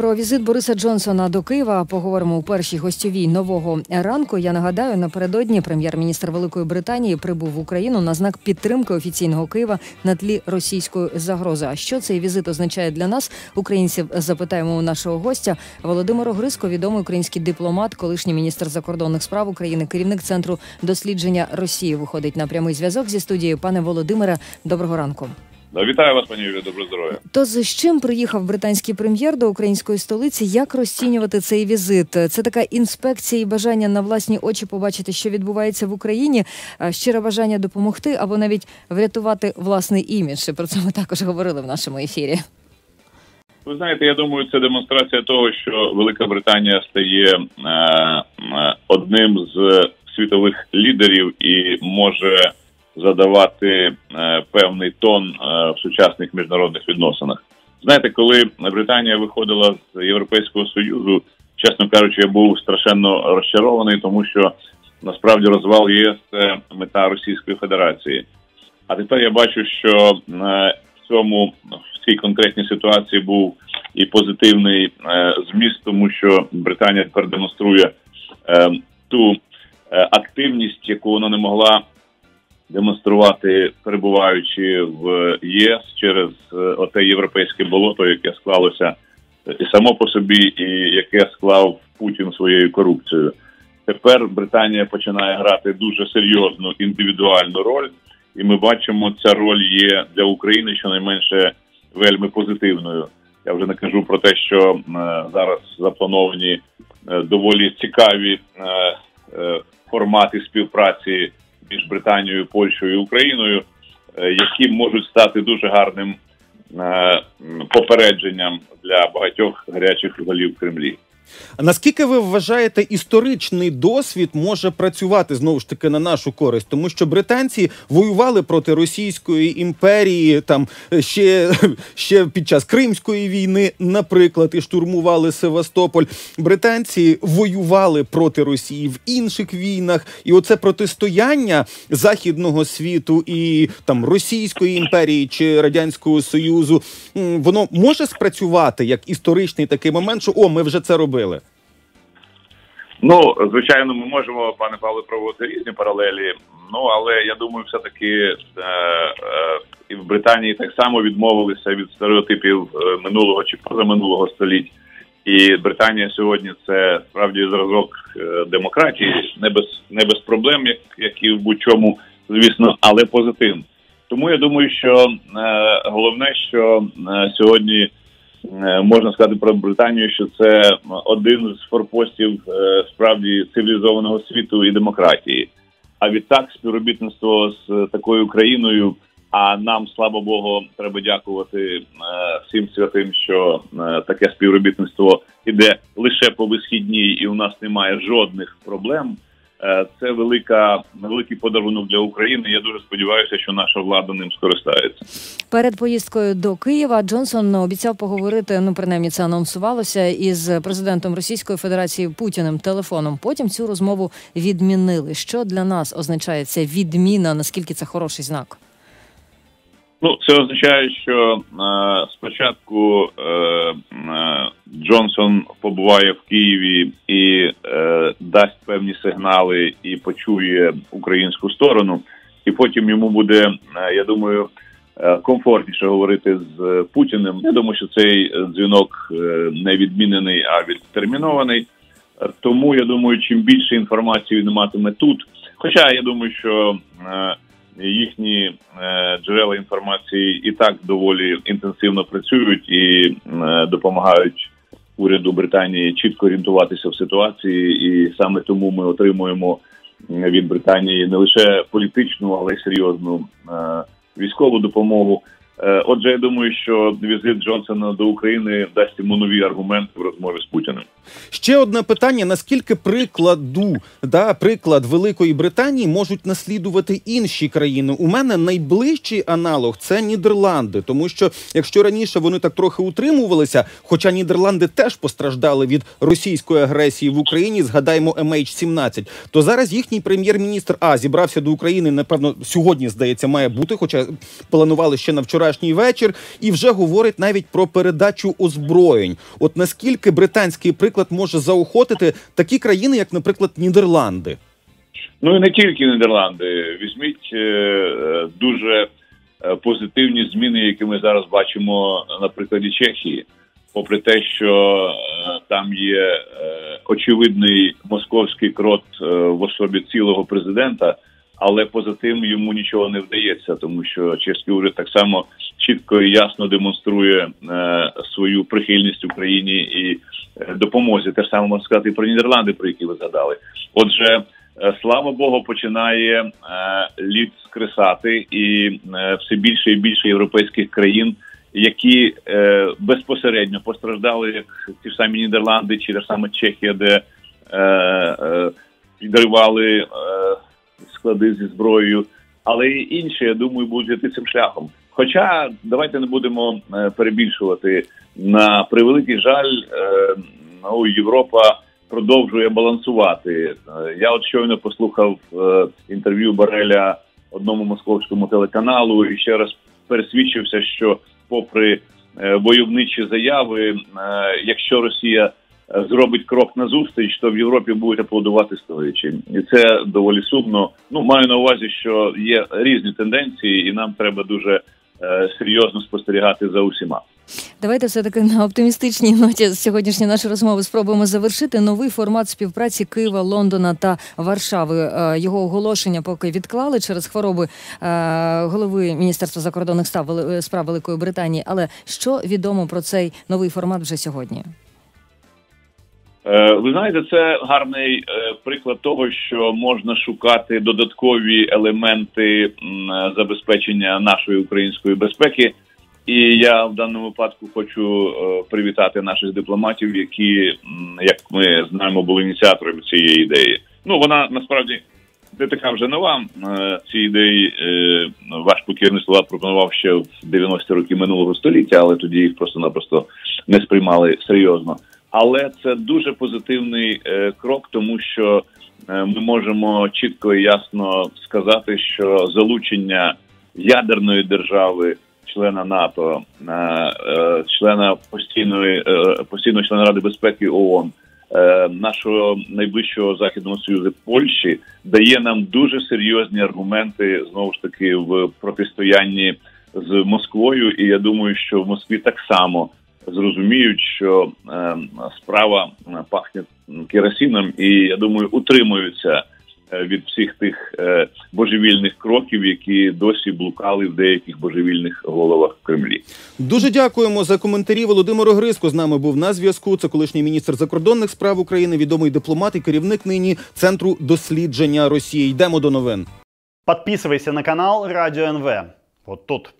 Про візит Бориса Джонсона до Києва поговоримо у першій гостьовій нового ранку. Я нагадаю, напередодні прем'єр-міністр Великої Британії прибув в Україну на знак підтримки офіційного Києва на тлі російської загрози. А що цей візит означає для нас, українців? Запитаємо у нашого гостя Володимир Огриско, відомий український дипломат, колишній міністр закордонних справ України, керівник центру дослідження Росії. Виходить на прямий зв'язок зі студією. Пане Володимире, доброго ранку. Да, вітаю вас, пані Юрію, добро здоров'я. То з чим приїхав британський прем'єр до української столиці? Як розцінювати цей візит? Це така інспекція і бажання на власні очі побачити, що відбувається в Україні, щире бажання допомогти або навіть врятувати власний імідж. Про це ми також говорили в нашому ефірі. Ви знаєте, я думаю, це демонстрація того, що Велика Британія стає е, е, одним з світових лідерів і може задавати е, певний тон е, в сучасних міжнародних відносинах. Знаєте, коли Британія виходила з Європейського союзу, чесно кажучи, я був страшенно розчарований, тому що насправді розвал ЄС це мета Російської Федерації. А тепер я бачу, що е, в цьому в цій конкретній ситуації був і позитивний зміст, тому що Британія тепер демонструє ту активність, яку вона не могла демонструвати, перебуваючи в ЄС через е, оте європейське болото, яке склалося і само по собі, і яке склав Путін своєю корупцією. Тепер Британія починає грати дуже серйозну індивідуальну роль, і ми бачимо, ця роль є для України щонайменше вельми позитивною. Я вже не кажу про те, що е, зараз заплановані е, доволі цікаві е, е, формати співпраці між Британією, Польщею і Україною, е, які можуть стати дуже гарним е, попередженням для багатьох гарячих голів Кремлі. Наскільки ви вважаєте, історичний досвід може працювати знову ж таки на нашу користь, тому що британці воювали проти Російської імперії там ще ще під час Кримської війни, наприклад, і штурмували Севастополь. Британці воювали проти Росії в інших війнах, і оце протистояння західного світу і там Російської імперії чи радянського союзу, воно може спрацювати як історичний такий момент, що о, ми вже це робили робили? Ну, звичайно, ми можемо, пане Павло, проводити різні паралелі. Ну але я думаю, все таки е, е, і в Британії так само відмовилися від стереотипів е, минулого чи позаминулого століть. І Британія сьогодні це справді зразок е, демократії, не без не без проблем, як як і в будь-чому, звісно, але позитивно. Тому я думаю, що е, головне, що е, сьогодні можна сказати про Британію, що це один з форпостів е, справді цивілізованого світу і демократії. А відтак співробітництво з такою країною. А нам, слава Богу, треба дякувати е, всім святим, що таке співробітництво іде лише по висхідній, і у нас немає жодних проблем. Е, це велика великий подарунок для України. Я дуже сподіваюся, що наша влада ним скористається. Перед поїздкою до Києва Джонсон обіцяв поговорити. Ну принаймні це анонсувалося із президентом Російської Федерації Путіним телефоном. Потім цю розмову відмінили. Що для нас означає ця відміна? Наскільки це хороший знак? Ну, це означає, що е, спочатку е, е, Джонсон побуває в Києві і е, дасть певні сигнали і почує українську сторону, і потім йому буде, е, я думаю, е, комфортніше говорити з Путіним. Я думаю, що цей дзвінок не відмінений, а відтермінований. Тому я думаю, чим більше інформації він матиме тут. Хоча я думаю, що їхні е, джерела інформації і так доволі інтенсивно працюють і е, допомагають уряду Британії чітко орієнтуватися в ситуації, і саме тому ми отримуємо від Британії не лише політичну, але й серйозну е, військову допомогу. Отже, я думаю, що візит Джонсона до України дасть йому нові аргументи в розмові з Путіним. Ще одне питання: наскільки прикладу, да, приклад Великої Британії можуть наслідувати інші країни? У мене найближчий аналог це Нідерланди, тому що якщо раніше вони так трохи утримувалися, хоча Нідерланди теж постраждали від російської агресії в Україні, згадаємо MH17, то зараз їхній прем'єр-міністр А зібрався до України. Напевно, сьогодні здається, має бути, хоча планували ще на вчорашній вечір, і вже говорить навіть про передачу озброєнь. От наскільки британський приклад може заохотити такі країни, як, наприклад, Нідерланди? Ну і не тільки Нідерланди. Візьміть е, дуже е, позитивні зміни, які ми зараз бачимо на прикладі Чехії. Попри те, що е, там є е, очевидний московський крот в особі цілого президента, але поза тим йому нічого не вдається, тому що чеський уряд так само чітко і ясно демонструє е, свою прихильність Україні і е, допомозі. Те ж саме можна сказати і про Нідерланди, про які ви згадали. Отже, е, слава Богу, починає е, лід скресати, і е, все більше і більше європейських країн, які е, безпосередньо постраждали, як ті ж самі Нідерланди чи та саме Чехія, де е, е, підривали е, склади зі зброєю, але і інші, я думаю, будуть йти цим шляхом. Хоча давайте не будемо е, перебільшувати на превеликий жаль, е, ну, Європа продовжує балансувати. Е, Я от щойно послухав інтерв'ю Бареля одному московському телеканалу і ще раз пересвідчився, що, попри войовничі заяви, якщо Росія зробить крок назустріч, то в Європі будуть аплодувати стоячи. І це доволі сумно. Ну маю на увазі, що є різні тенденції, і нам треба дуже е, серйозно спостерігати за усіма. Давайте все таки на оптимістичній ноті сьогоднішні наші розмови спробуємо завершити новий формат співпраці Києва, Лондона та Варшави. Е, Його оголошення поки відклали через хвороби е, голови Міністерства закордонних справ Великої Британії. Але що відомо про цей новий формат вже сьогодні? Е, Ви знаєте, це гарний е, приклад того, що можна шукати додаткові елементи е, забезпечення нашої української безпеки. І я в даному випадку хочу привітати наших дипломатів, які, як ми знаємо, були ініціаторами цієї ідеї. Ну вона насправді не така вже нова. Ці ідеї ваш покірний слова пропонував ще в 90-ті роки минулого століття, але тоді їх просто-напросто не сприймали серйозно. Але це дуже позитивний е, крок, тому що е, ми можемо чітко і ясно сказати, що залучення ядерної держави, члена НАТО, е, члена постійної постійного члена Ради безпеки ООН, нашого найближчого західного союзу Польщі дає нам дуже серйозні аргументи знову ж таки в протистоянні з Москвою. І я думаю, що в Москві так само зрозуміють, що е, справа е, пахне керосином, і я думаю, утримуються е, від всіх тих е, божевільних кроків, які досі блукали в деяких божевільних головах в Кремлі. Дуже дякуємо за коментарі. Володимир Огриско з нами був на зв'язку. Це колишній міністр закордонних справ України, відомий дипломат і керівник нині центру дослідження Росії. Йдемо до новин. Подписывайся на канал Радио НВ. Вот тут.